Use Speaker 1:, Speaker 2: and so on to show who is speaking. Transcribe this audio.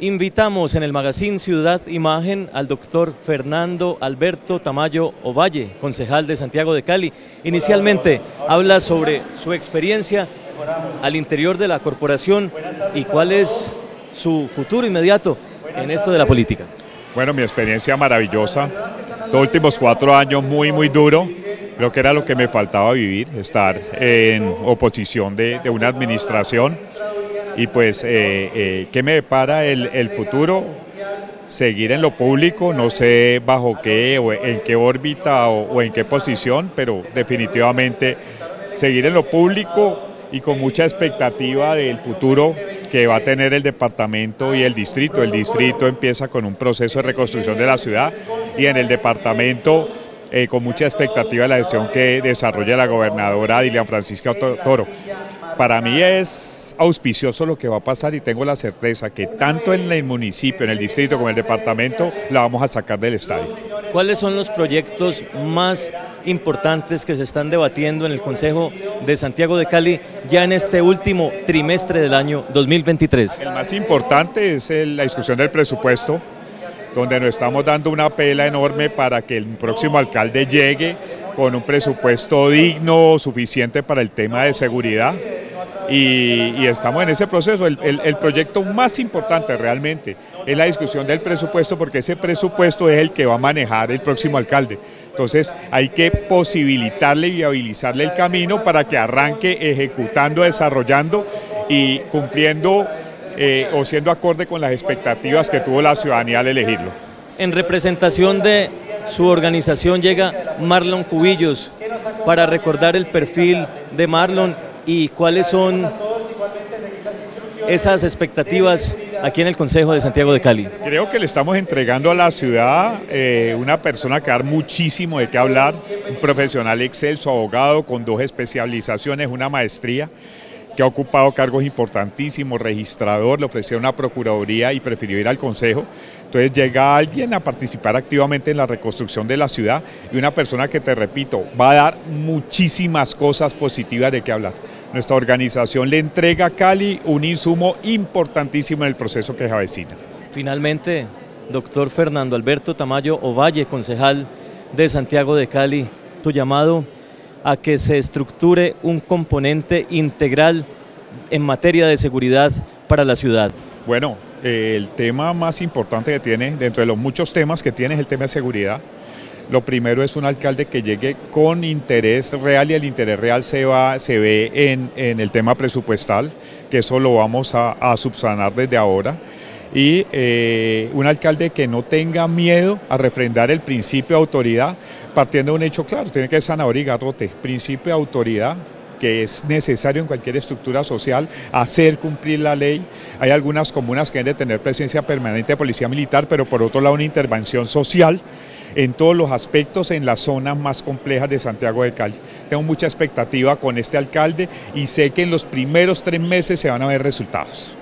Speaker 1: Invitamos en el magazine Ciudad Imagen al doctor Fernando Alberto Tamayo Ovalle, concejal de Santiago de Cali. Inicialmente habla sobre su experiencia al interior de la corporación y cuál es su futuro inmediato en esto de la política.
Speaker 2: Bueno, mi experiencia maravillosa, los últimos cuatro años muy, muy duro. Creo que era lo que me faltaba vivir, estar en oposición de, de una administración y pues, eh, eh, ¿qué me depara el, futuro? Seguir en lo público, no sé bajo qué o en qué órbita o, en qué posición, pero definitivamente seguir en lo público y con mucha expectativa del futuro que va a tener el departamento y el distrito. El distrito empieza con un proceso de reconstrucción de la ciudad y en el departamento eh, con mucha expectativa de la gestión que desarrolla la gobernadora Dilian Francisca Toro. Para mí es auspicioso lo que va a pasar y tengo la certeza que tanto en el municipio, en el distrito como en el departamento la vamos a sacar del estadio.
Speaker 1: ¿Cuáles son los proyectos más importantes que se están debatiendo en el Consejo de Santiago de Cali ya en este último trimestre del año 2023?
Speaker 2: El más importante es la discusión del presupuesto, donde nos estamos dando una pela enorme para que el próximo alcalde llegue con un presupuesto digno, suficiente para el tema de seguridad y, estamos en ese proceso. El, proyecto más importante realmente es la discusión del presupuesto porque ese presupuesto es el que va a manejar el próximo alcalde. Entonces hay que posibilitarle y viabilizarle el camino para que arranque ejecutando, desarrollando y cumpliendo eh, o siendo acorde con las expectativas que tuvo la ciudadanía al elegirlo.
Speaker 1: En representación de su organización llega Marlon Cubillos para recordar el perfil de Marlon y cuáles son esas expectativas aquí en el Consejo de Santiago de Cali?
Speaker 2: Creo que le estamos entregando a la ciudad eh, una persona que da muchísimo de qué hablar, un profesional excelso, abogado con dos especializaciones, una maestría que ha ocupado cargos importantísimos, registrador, le ofreció una procuraduría y prefirió ir al Consejo. Entonces llega alguien a participar activamente en la reconstrucción de la ciudad y una persona que, te repito, va a dar muchísimas cosas positivas de qué hablar. Nuestra organización le entrega a Cali un insumo importantísimo en el proceso que se avecina.
Speaker 1: Finalmente, doctor Fernando Alberto Tamayo Ovalle, concejal de Santiago de Cali, tu llamado a que se estructure un componente integral en materia de seguridad para la ciudad?
Speaker 2: Bueno, el tema más importante que tiene, dentro de los muchos temas que tiene, es el tema de seguridad. Lo primero es un alcalde que llegue con interés real y el interés real se, va, se ve en, el tema presupuestal, que eso lo vamos a, subsanar desde ahora. Y eh, un alcalde que no tenga miedo a refrendar el principio de autoridad, partiendo de un hecho claro, tiene que ser sanador y garrote, principio de autoridad que es necesario en cualquier estructura social hacer cumplir la ley. Hay algunas comunas que deben de tener presencia permanente de policía militar, pero por otro lado una intervención social en todos los aspectos en las zonas más complejas de Santiago de Cali. Tengo mucha expectativa con este alcalde y sé que en los primeros tres meses se van a ver resultados.